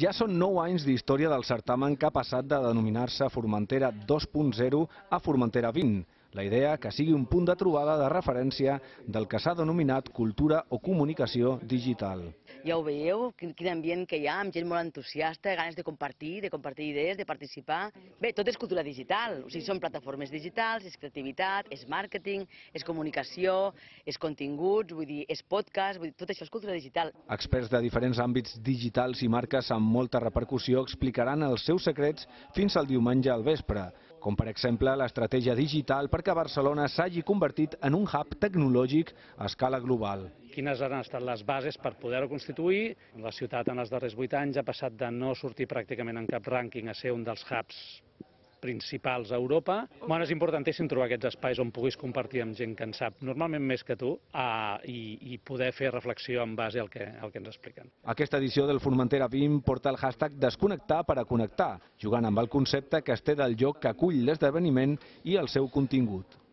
Ja són 9 anys d'història del certamen que ha passat de denominar-se Formentera 2.0 a Formentera 20. La idea que sigui un punt de trobada de referència del que s'ha denominat cultura o comunicació digital. Ja ho veieu, quin, quin ambient que hi ha, amb gent molt entusiasta, ganes de compartir, de compartir idees, de participar. Bé, tot és cultura digital, o sigui, són plataformes digitals, és creativitat, és màrqueting, és comunicació, és continguts, vull dir, és podcast, vull dir, tot això és cultura digital. Experts de diferents àmbits digitals i marques amb molta repercussió explicaran els seus secrets fins al diumenge al vespre, com per exemple l'estratègia digital perquè Barcelona s'hagi convertit en un hub tecnològic a escala global. Quines han estat les bases per poder-ho constituir? La ciutat en els darrers vuit anys ha passat de no sortir pràcticament en cap rànquing a ser un dels hubs principals a Europa. Bueno, és importantíssim trobar aquests espais on puguis compartir amb gent que en sap, normalment més que tu, uh, i, i poder fer reflexió en base al que, al que ens expliquen. Aquesta edició del Formentera 20 porta el hashtag Desconnectar per a connectar, jugant amb el concepte que es té del lloc que acull l'esdeveniment i el seu contingut.